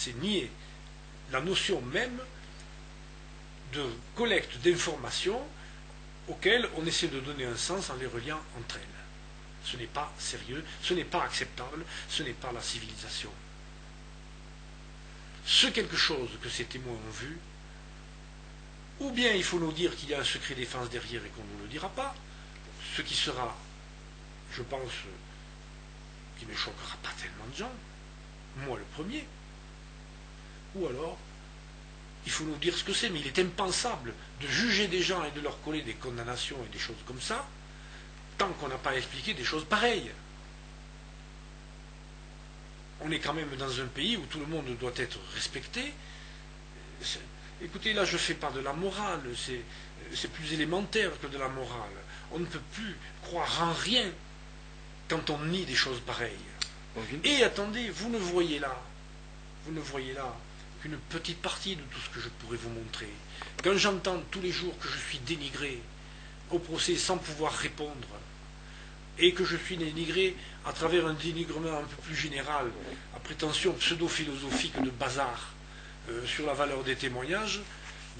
c'est nier la notion même de collecte d'informations auxquelles on essaie de donner un sens en les reliant entre elles. Ce n'est pas sérieux, ce n'est pas acceptable, ce n'est pas la civilisation. Ce quelque chose que ces témoins ont vu, ou bien il faut nous dire qu'il y a un secret défense derrière et qu'on ne nous le dira pas, ce qui sera, je pense, qui ne choquera pas tellement de gens, moi le premier, ou alors il faut nous dire ce que c'est, mais il est impensable de juger des gens et de leur coller des condamnations et des choses comme ça, tant qu'on n'a pas expliqué des choses pareilles. On est quand même dans un pays où tout le monde doit être respecté. Écoutez, là, je ne fais pas de la morale, c'est plus élémentaire que de la morale. On ne peut plus croire en rien quand on nie des choses pareilles. Et attendez, vous ne voyez là, vous ne voyez là qu'une petite partie de tout ce que je pourrais vous montrer. Quand j'entends tous les jours que je suis dénigré au procès sans pouvoir répondre, et que je suis dénigré à travers un dénigrement un peu plus général, à prétention pseudo-philosophique de bazar euh, sur la valeur des témoignages,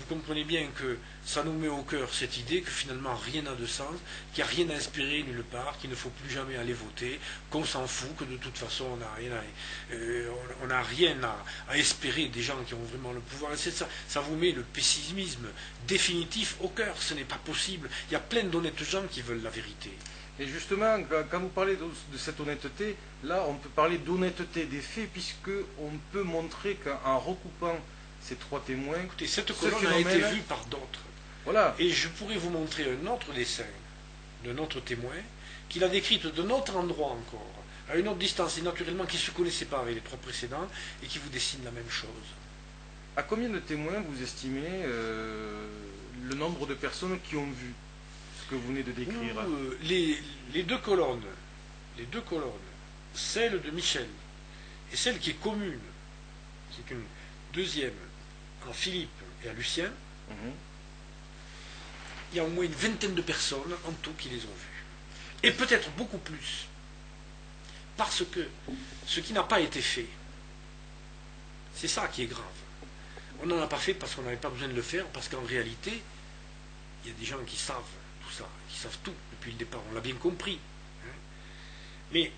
vous comprenez bien que ça nous met au cœur cette idée que finalement rien n'a de sens, qu'il n'y a rien à espérer nulle part, qu'il ne faut plus jamais aller voter, qu'on s'en fout, que de toute façon on n'a rien, à, euh, on, rien à, espérer des gens qui ont vraiment le pouvoir. Ça, ça vous met le pessimisme définitif au cœur. Ce n'est pas possible. Il y a plein d'honnêtes gens qui veulent la vérité. Et justement, quand vous parlez de cette honnêteté, là, on peut parler d'honnêteté des faits, puisque on peut montrer qu'en recoupant ces trois témoins. Écoutez, cette colonne a été vue par d'autres. Voilà. Et je pourrais vous montrer un autre dessin d'un autre témoin qu'il a décrite d'un autre endroit encore, à une autre distance, et naturellement qui ne se connaissait pas avec les trois précédents, et qui vous dessine la même chose. À combien de témoins vous estimez euh, le nombre de personnes qui ont vu ce que vous venez de décrire? Euh, les, deux colonnes, les deux colonnes, celle de Michel et celle qui est commune, qui est une deuxième à Philippe et à Lucien, mhm. il y a au moins une vingtaine de personnes en tout qui les ont vus. Et peut-être beaucoup plus. Parce que ce qui n'a pas été fait, c'est ça qui est grave. On n'en a pas fait parce qu'on n'avait pas besoin de le faire, parce qu'en réalité, il y a des gens qui savent tout ça, qui savent tout depuis le départ, on l'a bien compris. Hein. Mais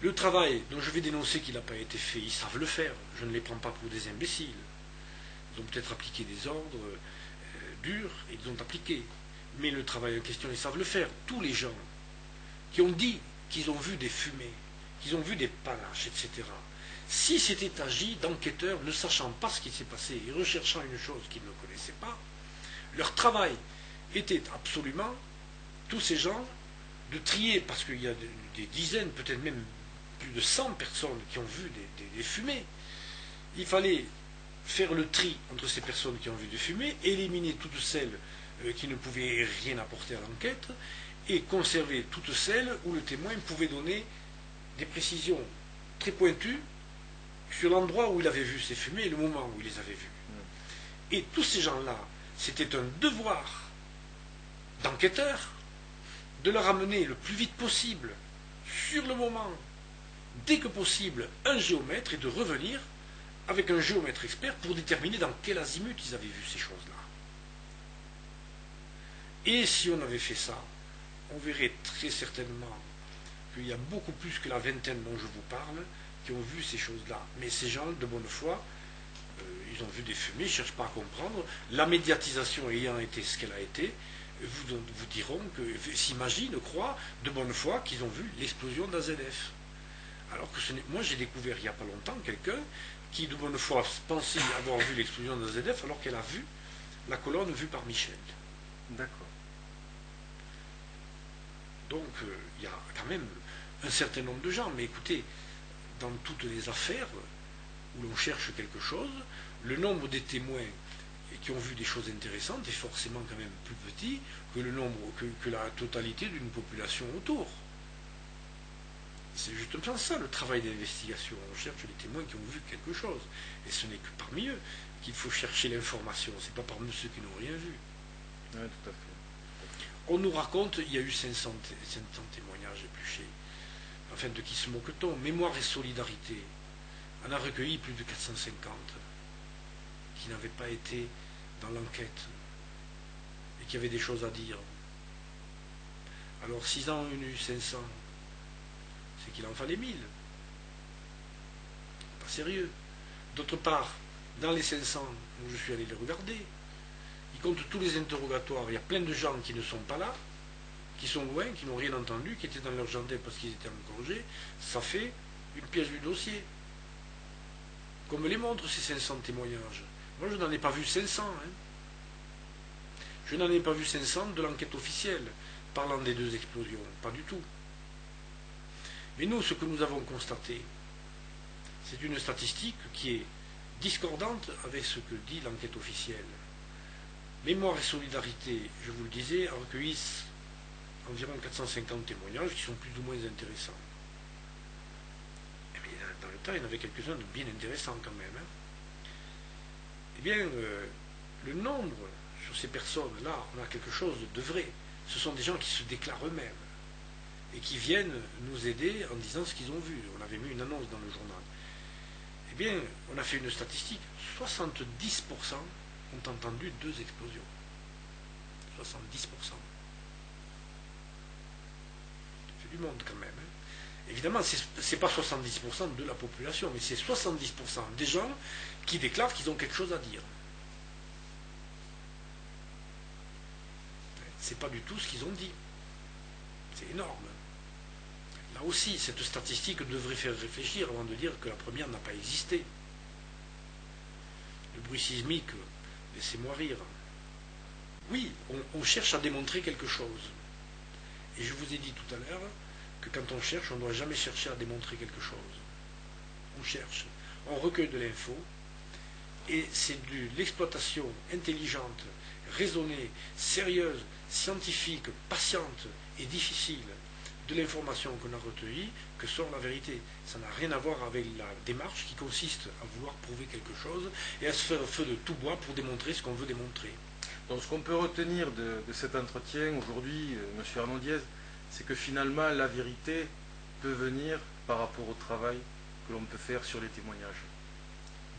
le travail dont je vais dénoncer qu'il n'a pas été fait, ils savent le faire. Je ne les prends pas pour des imbéciles. Ils ont peut-être appliqué des ordres euh, durs, et ils ont appliqué. Mais le travail en question, ils savent le faire. Tous les gens qui ont dit qu'ils ont vu des fumées, qu'ils ont vu des panaches, etc. Si c'était agi d'enquêteurs ne sachant pas ce qui s'est passé et recherchant une chose qu'ils ne connaissaient pas, leur travail était absolument, tous ces gens, de trier, parce qu'il y a des dizaines, peut-être même plus de 100 personnes qui ont vu des, fumées. Il fallait faire le tri entre ces personnes qui ont vu des fumées, éliminer toutes celles euh, qui ne pouvaient rien apporter à l'enquête, et conserver toutes celles où le témoin pouvait donner des précisions très pointues sur l'endroit où il avait vu ces fumées et le moment où il les avait vues. Et tous ces gens-là, c'était un devoir d'enquêteur de leur amener le plus vite possible, sur le moment, dès que possible, un géomètre et de revenir avec un géomètre expert pour déterminer dans quel azimut ils avaient vu ces choses-là. Et si on avait fait ça, on verrait très certainement qu'il y a beaucoup plus que la vingtaine dont je vous parle qui ont vu ces choses-là. Mais ces gens de bonne foi, euh, ils ont vu des fumées, ils ne cherchent pas à comprendre. La médiatisation ayant été ce qu'elle a été, vous, vous diront que s'imaginent, croient de bonne foi qu'ils ont vu l'explosion d'AZF. Alors que moi, j'ai découvert il n'y a pas longtemps quelqu'un qui, de bonne foi, pensait avoir vu l'explosion de ZF alors qu'elle a vu la colonne vue par Michel. D'accord. Donc, euh, il y a quand même un certain nombre de gens. Mais écoutez, dans toutes les affaires où l'on cherche quelque chose, le nombre des témoins qui ont vu des choses intéressantes est forcément quand même plus petit que le nombre que la totalité d'une population autour. C'est justement ça le travail d'investigation. On cherche les témoins qui ont vu quelque chose. Et ce n'est que parmi eux qu'il faut chercher l'information. Ce n'est pas parmi ceux qui n'ont rien vu. Oui, tout à fait. On nous raconte qu'il y a eu 500, 500 témoignages épluchés. Enfin, de qui se moque-t-on? Mémoire et solidarité. On a recueilli plus de 450 qui n'avaient pas été dans l'enquête et qui avaient des choses à dire. Alors 6 ans, une eu 500, qu'il en fallait 1000. Pas sérieux. D'autre part, dans les 500 où je suis allé les regarder, ils comptent tous les interrogatoires. Il y a plein de gens qui ne sont pas là, qui sont loin, qui n'ont rien entendu, qui étaient dans leur jardin parce qu'ils étaient en congé. Ça fait une pièce du dossier. Comme les montrent ces 500 témoignages. Moi, je n'en ai pas vu 500. Hein. Je n'en ai pas vu 500 de l'enquête officielle parlant des deux explosions. Pas du tout. Mais nous, ce que nous avons constaté, c'est une statistique qui est discordante avec ce que dit l'enquête officielle. Mémoire et solidarité, je vous le disais, recueillissent environ 450 témoignages qui sont plus ou moins intéressants. Eh dans le temps, il y en avait quelques-uns de bien intéressants quand même. Hein. Eh bien, euh, le nombre sur ces personnes-là, on a quelque chose de vrai. Ce sont des gens qui se déclarent eux-mêmes et qui viennent nous aider en disant ce qu'ils ont vu. On avait mis une annonce dans le journal. Eh bien, on a fait une statistique, 70% ont entendu deux explosions. 70%. C'est du monde quand même. Hein. Évidemment, ce n'est pas 70% de la population, mais c'est 70% des gens qui déclarent qu'ils ont quelque chose à dire. C'est pas du tout ce qu'ils ont dit. C'est énorme. Aussi, cette statistique devrait faire réfléchir avant de dire que la première n'a pas existé. Le bruit sismique, laissez-moi rire. Oui, on, cherche à démontrer quelque chose. Et je vous ai dit tout à l'heure que quand on cherche, on ne doit jamais chercher à démontrer quelque chose. On cherche, on recueille de l'info, et c'est de l'exploitation intelligente, raisonnée, sérieuse, scientifique, patiente et difficile de l'information qu'on a recueillie que sort la vérité. Ça n'a rien à voir avec la démarche qui consiste à vouloir prouver quelque chose et à se faire feu de tout bois pour démontrer ce qu'on veut démontrer. Donc ce qu'on peut retenir de, cet entretien aujourd'hui, euh, M. Arnondiez, c'est que finalement la vérité peut venir par rapport au travail que l'on peut faire sur les témoignages.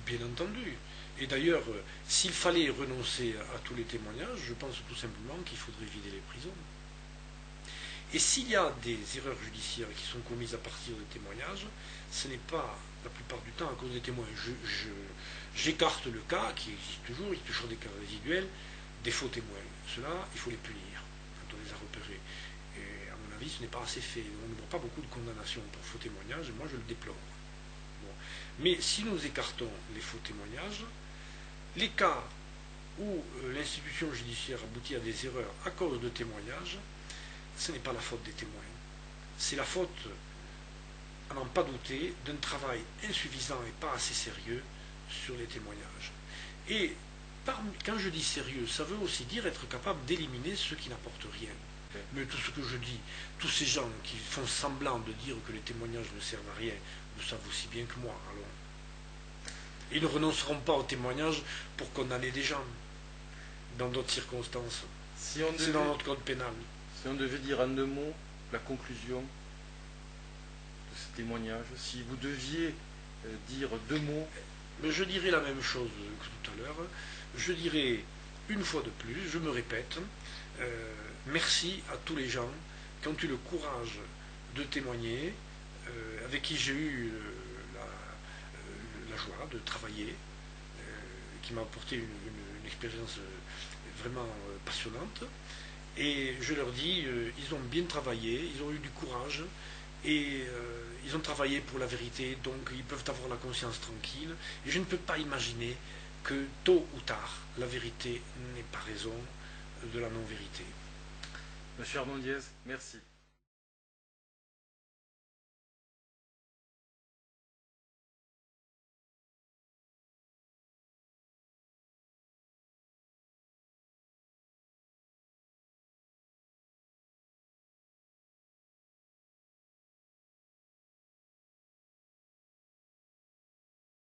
Bien entendu. Et d'ailleurs, euh, s'il fallait renoncer à tous les témoignages, je pense tout simplement qu'il faudrait vider les prisons. Et s'il y a des erreurs judiciaires qui sont commises à partir de témoignages, ce n'est pas la plupart du temps à cause des témoins. J'écarte le cas qui existe toujours, il y a toujours des cas résiduels, des faux témoins. Cela, il faut les punir quand on les a repérés. Et à mon avis, ce n'est pas assez fait. On ne pas beaucoup de condamnations pour faux témoignages, et moi je le déplore. Mais si nous écartons les faux témoignages, les cas où euh, l'institution judiciaire aboutit à des erreurs à cause de témoignages, ce n'est pas la faute des témoins. C'est la faute, à n'en pas douter, d'un travail insuffisant et pas assez sérieux sur les témoignages. Et quand je dis sérieux, ça veut aussi dire être capable d'éliminer ceux qui n'apportent rien. Mais tout ce que je dis, tous ces gens qui font semblant de dire que les témoignages ne servent à rien, le savent aussi bien que moi. Alors, ils ne renonceront pas aux témoignages pour condamner des gens dans d'autres circonstances. Si C'est dans notre code pénal. Si on devait dire en deux mots la conclusion de ce témoignage, si vous deviez euh, dire deux mots. Je dirais la même chose que tout à l'heure. Je dirais une fois de plus, je me répète, euh, merci à tous les gens qui ont eu le courage de témoigner, euh, avec qui j'ai eu la, joie de travailler, qui m'a apporté une expérience vraiment passionnante. Et je leur dis, euh, ils ont bien travaillé, ils ont eu du courage, et euh, ils ont travaillé pour la vérité, donc ils peuvent avoir la conscience tranquille. Et je ne peux pas imaginer que tôt ou tard, la vérité n'ait pas raison de la non-vérité. Monsieur Armondiez, merci.